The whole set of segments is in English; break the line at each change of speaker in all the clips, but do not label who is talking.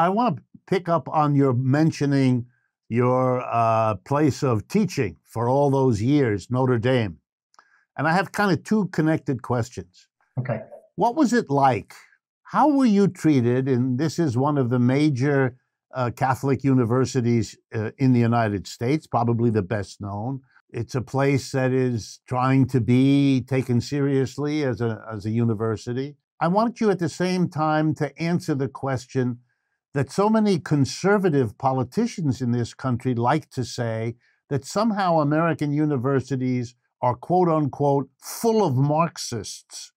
I want to pick up on your mentioning your uh, place of teaching for all those years, Notre Dame. And I have kind of two connected questions.
Okay.
What was it like? How were you treated? And this is one of the major uh, Catholic universities uh, in the United States, probably the best known. It's a place that is trying to be taken seriously as a, as a university. I want you at the same time to answer the question that so many conservative politicians in this country like to say that somehow American universities are quote unquote full of Marxists.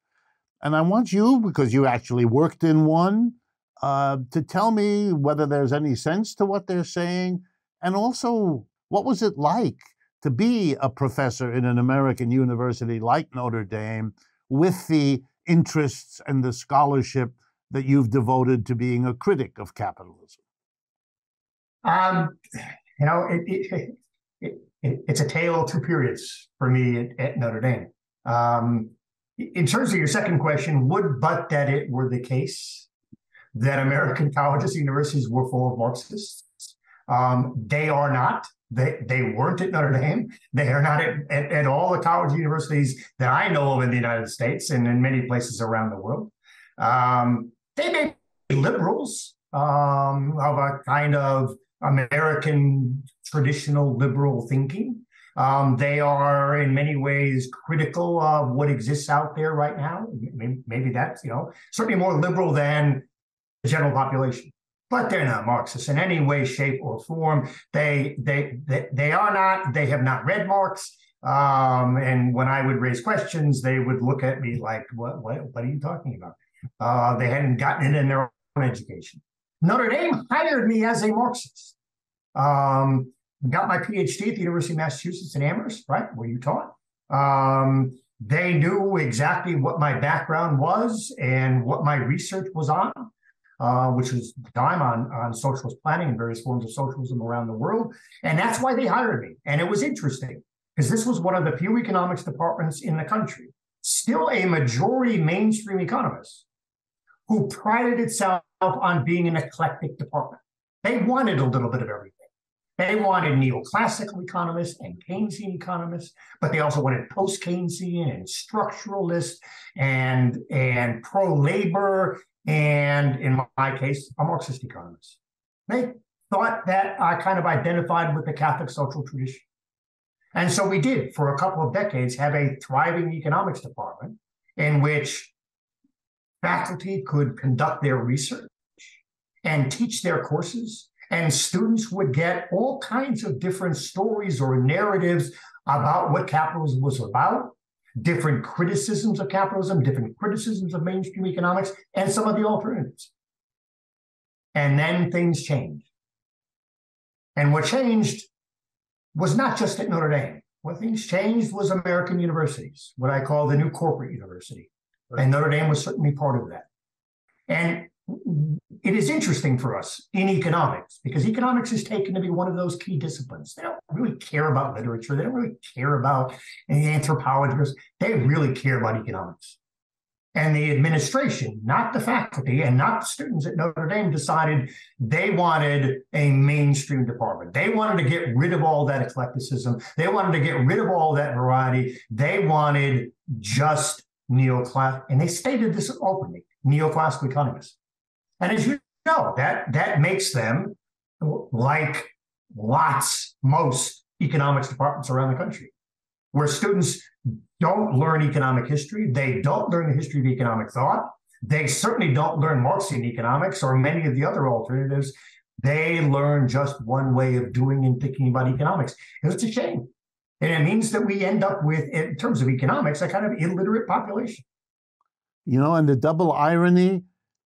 And I want you, because you actually worked in one, uh, to tell me whether there's any sense to what they're saying, and also what was it like to be a professor in an American university like Notre Dame with the interests and the scholarship that you've devoted to being a critic of capitalism?
Um, you know, it, it, it, it's a tale of two periods for me at, at Notre Dame. Um, in terms of your second question, would but that it were the case that American colleges and universities were full of Marxists. Um, they are not. They, they weren't at Notre Dame. They are not at, at, at, all the college universities that I know of in the United States and in many places around the world. Um, they may be liberals um, of a kind of American traditional liberal thinking. Um, they are in many ways critical of what exists out there right now. Maybe, maybe that's, you know, certainly more liberal than the general population. But they're not Marxists in any way, shape, or form. They they they, they are not. They have not read Marx. Um, and when I would raise questions, they would look at me like, "What what what are you talking about?" Uh, they hadn't gotten it in their own education. Notre Dame hired me as a Marxist. Um, got my PhD at the University of Massachusetts in Amherst, right, where you taught. Um, they knew exactly what my background was and what my research was on uh, which was time on, on socialist planning and various forms of socialism around the world. And that's why they hired me. And it was interesting because this was one of the few economics departments in the country, still a majority mainstream economist, who prided itself on being an eclectic department. They wanted a little bit of everything. They wanted neoclassical economists and Keynesian economists, but they also wanted post-Keynesian and structuralist and, and pro-labor and in my case, a Marxist economist. They thought that I kind of identified with the Catholic social tradition. And so we did, for a couple of decades, have a thriving economics department in which faculty could conduct their research and teach their courses, and students would get all kinds of different stories or narratives about what capitalism was about different criticisms of capitalism, different criticisms of mainstream economics, and some of the alternatives. And then things changed. And what changed was not just at Notre Dame. What things changed was American universities, what I call the new corporate university. And Notre Dame was certainly part of that. And it is interesting for us in economics because economics is taken to be one of those key disciplines. They don't really care about literature. They don't really care about any anthropologists. They really care about economics. And the administration, not the faculty and not the students at Notre Dame, decided they wanted a mainstream department. They wanted to get rid of all that eclecticism. They wanted to get rid of all that variety. They wanted just neoclassical, and they stated this openly neoclassical economists. And as you know, that that makes them like lots, most economics departments around the country, where students don't learn economic history, they don't learn the history of economic thought, they certainly don't learn Marxian economics or many of the other alternatives. They learn just one way of doing and thinking about economics. And it's a shame. And it means that we end up with, in terms of economics, a kind of illiterate population.
You know, and the double irony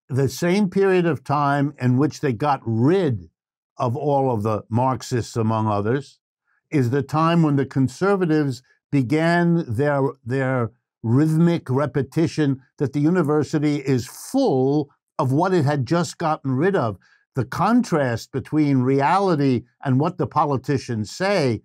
the same period of time in which they got rid of all of the Marxists, among others, is the time when the conservatives began their, their rhythmic repetition that the university is full of what it had just gotten rid of. The contrast between reality and what the politicians say